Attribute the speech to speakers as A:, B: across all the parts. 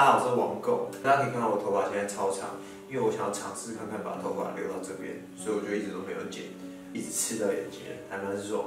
A: 大家好，我是王狗。大家可以看到我头发现在超长，因为我想要尝试看看把头发留到这边，所以我就一直都没有剪，一直吃到眼睛，还蛮爽。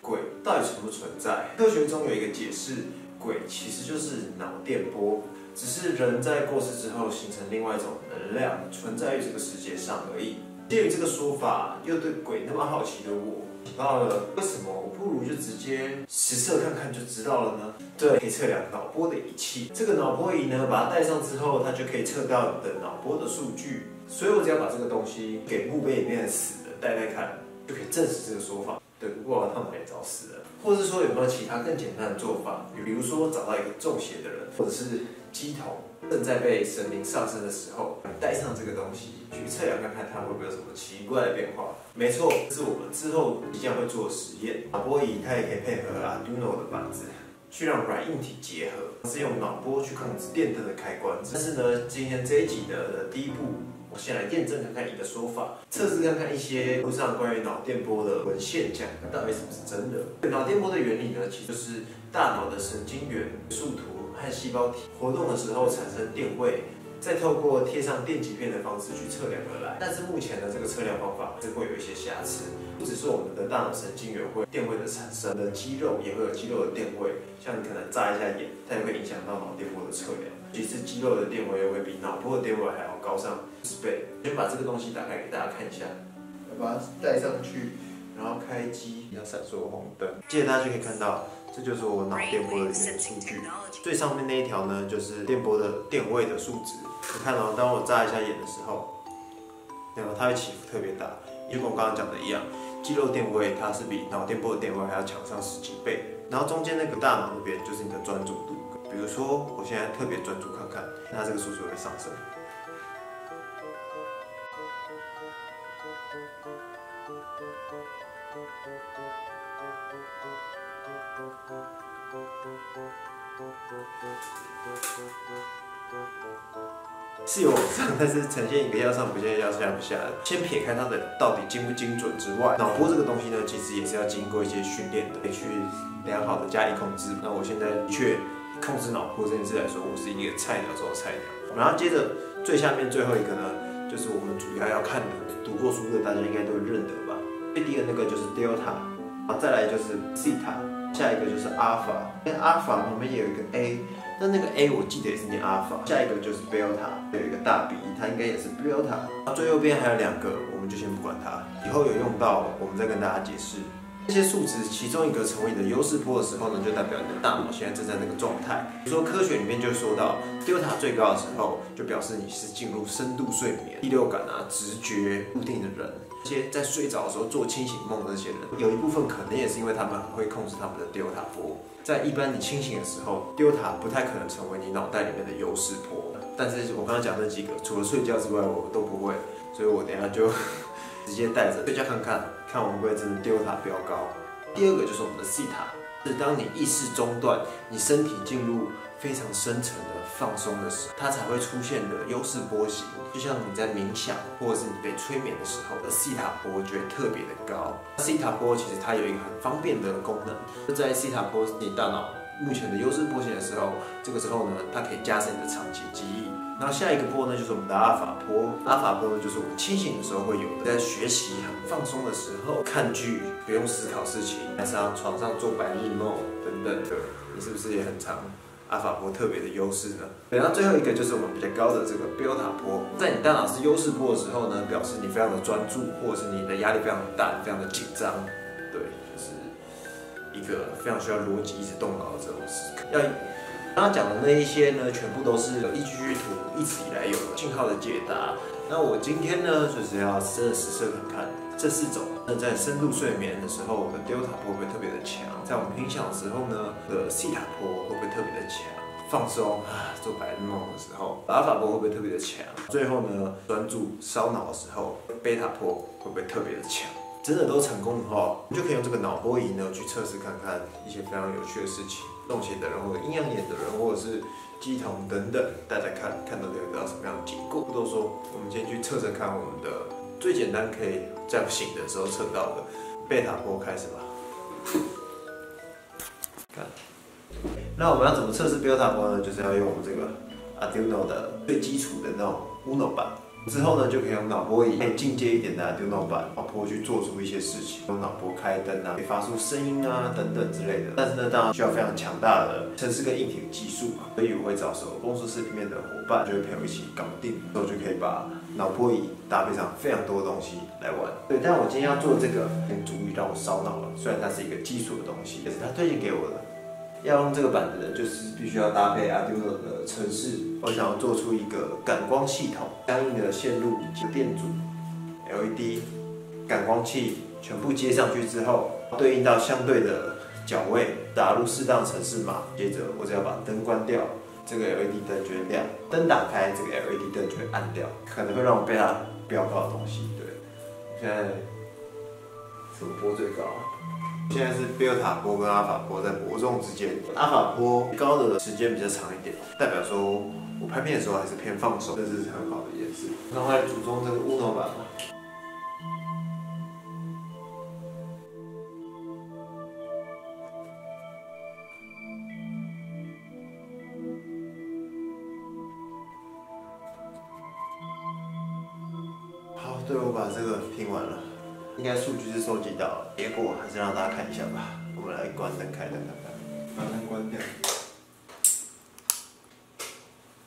A: 鬼到底存不存在？科学中有一个解释，鬼其实就是脑电波，只是人在过世之后形成另外一种能量，存在于这个世界上而已。鉴于这个说法，又对鬼那么好奇的我。到了，为什么我不如就直接实测看看就知道了呢？对，可以测量脑波的仪器。这个脑波仪呢，把它戴上之后，它就可以测到你的脑波的数据。所以我只要把这个东西给墓碑里面的死的戴戴看，就可以证实这个说法。对，不过他们也找死了，或者是说有没有其他更简单的做法？比如说找到一个中邪的人，或者是鸡头。正在被神灵上升的时候，带上这个东西去测量看看它会不会有什么奇怪的变化。没错，是我们之后即将会做实验。脑波仪它也可以配合 Arduino 的板子，去让软硬体结合，是用脑波去控制电灯的开关。但是呢，今天这一集的第一步。我先来验证看看你的说法，测试看看一些路上关于脑电波的文献，讲到底是不是真的。脑电波的原理呢，其实就是大脑的神经元树突和细胞体活动的时候产生电位，再透过贴上电极片的方式去测量而来。但是目前的这个测量方法是会有一些瑕疵，不只是我们的大脑神经元会电位的产生，的肌肉也会有肌肉的电位，像你可能眨一下眼，它也会影响到脑电波的测量。其实肌肉的电位会比脑波的电位还要高上十倍。先把这个东西打开给大家看一下，把它带上去，然后开机，要闪烁红灯。接着大家就可以看到，这就是我脑电波的里面数据。最上面那一条呢，就是电波的电位的数值。你看到，当我眨一下眼的时候，对吧？它会起伏特别大，就跟我刚刚讲的一样，肌肉电位它是比脑电波的电位还要强上十几倍。然后中间那个大脑那边就是你的专注度。比如说，我现在特别专注看看，那这个数据会上升。是有上，但是呈现一个要上不下、要下不下的。先撇开它的到底精不精准之外，脑波这个东西呢，其实也是要经过一些训练的，去良好的加以控制。那我现在却。控制脑波这件事来说，我是一个菜鸟中的菜鸟。然后接着最下面最后一个呢，就是我们主要要看的，读过书的大家应该都认得吧。最低的那个就是 delta，再来就是 theta，下一个就是 alpha。跟 alpha 旁边也有一个 a，那那个 a 我记得也是念 alpha。下一个就是 beta，有一个大 B，它应该也是 beta。最右边还有两个，我们就先不管它，以后有用到我们再跟大家解释。这些数值其中一个成为你的优势波的时候呢，就代表你的大脑现在正在那个状态。比如说科学里面就说到，delta 最高的时候，就表示你是进入深度睡眠，第六感啊、直觉固定的人。这些在睡着的时候做清醒梦的那些人，有一部分可能也是因为他们会控制他们的丢塔波。在一般你清醒的时候丢塔不太可能成为你脑袋里面的优势波。但是我刚刚讲那几个，除了睡觉之外，我都不会，所以我等下就。直接带着睡觉看看，看我们会不会真的丢塔飙高。第二个就是我们的西塔，是当你意识中断，你身体进入非常深层的放松的时候，它才会出现的优势波形。就像你在冥想或者是你被催眠的时候的西塔波就会特别的高。西塔波其实它有一个很方便的功能，就在西塔波你大脑目前的优势波形的时候，这个时候呢，它可以加深你的长期记忆。然后下一个波呢，就是我们的阿尔法波。阿尔法波呢，就是我们清醒的时候会有的，在学习很放松的时候看剧，不用思考事情，晚上床上做白日梦等等的，你是不是也很常阿尔法波特别的优势呢？然后最后一个就是我们比较高的这个贝塔波，在你大脑是优势波的时候呢，表示你非常的专注，或者是你的压力非常大，非常的紧张，一个非常需要逻辑一直动脑的这种时刻，要。刚刚讲的那一些呢，全部都是一 G G 图一直以来有信号的解答。那我今天呢，就是要真的实测看看这四种。那在深度睡眠的时候，我的 delta 波会不会特别的强？在我们冥想的时候呢，的西塔波会不会特别的强？放松啊，做白日梦的时候，阿尔法波会不会特别的强？最后呢，专注烧脑的时候，贝塔波会不会特别的强？真的都成功的话，就可以用这个脑波仪呢去测试看看一些非常有趣的事情。中邪的人，或者阴阳眼的人，或者是鸡同等等，大家看看到会得到什么样的结果？不多说，我们先去测测看我们的最简单可以在不醒的时候测到的贝塔波开始吧。看，那我们要怎么测试贝塔波呢？就是要用我们这个 Arduino 的最基础的那种 Uno 版。之后呢，就可以用脑波仪更进阶一点的 Arduino 版脑波去做出一些事情，用脑波开灯啊，可以发出声音啊等等之类的。但是呢，当然需要非常强大的程式跟硬体的技术嘛，所以我会找手工作室里面的伙伴，就会陪我一起搞定，之后就可以把脑波仪搭配上非常多的东西来玩。对，但我今天要做这个，很足以让我烧脑了。虽然它是一个基础的东西，也是他推荐给我的。要用这个板的人，就是必须要搭配 Arduino 的程式。我想要做出一个感光系统，相应的线路以及电阻、LED、感光器全部接上去之后，对应到相对的角位，打入适当程式码。接着，我只要把灯关掉，这个 LED 灯就会亮；灯打开，这个 LED 灯就会暗掉。可能会让我被它标高的东西。对，现在怎么波最高？现在是贝塔波跟阿法波在伯仲之间，阿法波高的时间比较长一点，代表说我拍片的时候还是偏放手，这是很好的一件事。然后来组装这个乌诺板嘛。好，对，我把这个拼完了。应该数据是收集到了，结果还是让大家看一下吧。我们来关灯、开灯看看，把灯关掉。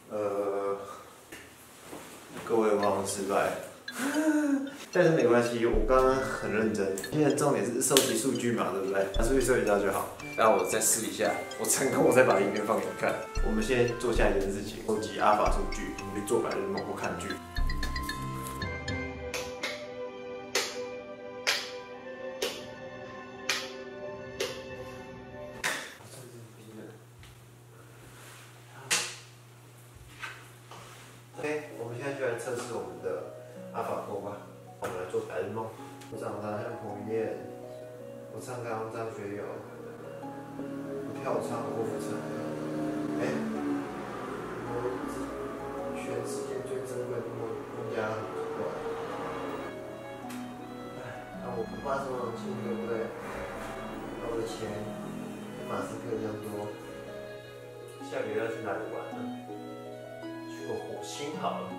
A: 呃，各位忘了失败，但是没关系，我刚刚很认真。现在重点是收集数据嘛，对不对？把数据收集到就好。那我再试一下，我成功，我再把影片放给你看。我们先做下一件事情，收集阿法数据，去做白日梦或看剧。我跳唱郭富城。哎，我全世界最珍贵的梦梦家过来。哎，那我不怕什么亲，对不对？那我的钱跟马斯克一样多。下个月要去哪里玩呢？做火星好了。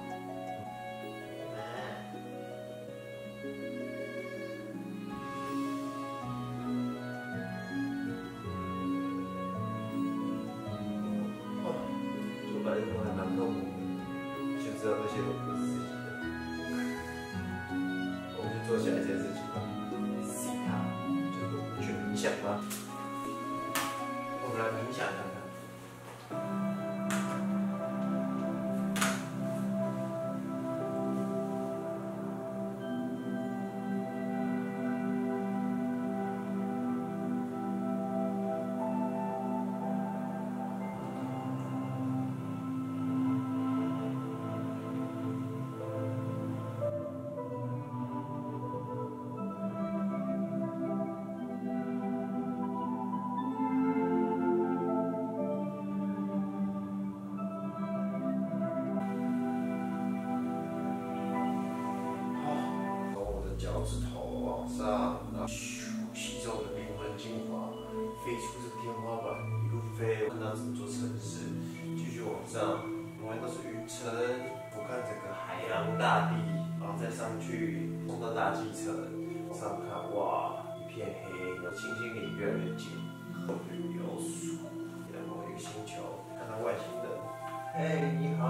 A: 就是去冥想脚趾头往上，然后咻，吸收我的灵魂精华，飞出这个天花板，一路飞，看到整座城市，继续往上，旁边都是云层，俯瞰整个海洋大地，然后再上去冲到大气层，往上看，哇，一片黑，星星离越来越近，后面有树，然后一个星球，看到外星人，嘿，你好，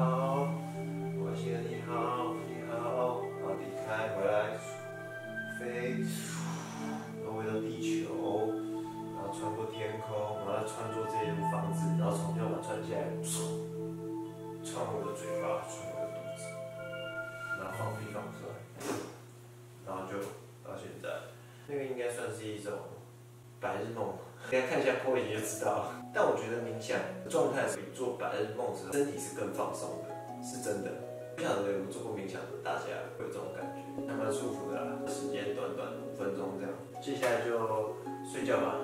A: 的嘴巴，穿我的肚子，然后放屁放出来，然后就到现在，那个应该算是一种白日梦。大家看一下波影就知道了。但我觉得冥想状态比做白日梦时身体是更放松的，是真的。不晓得有没有做过冥想的大家会有这种感觉，还蛮舒服的啦。时间短短五分钟这样，接下来就睡觉吧，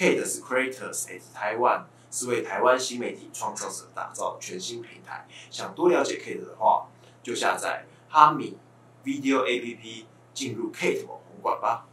A: Kate 是 Creators at Taiwan，是为台湾新媒体创造者打造全新平台。想多了解 Kate 的话，就下载哈米 Video APP，进入 Kate 网红馆吧。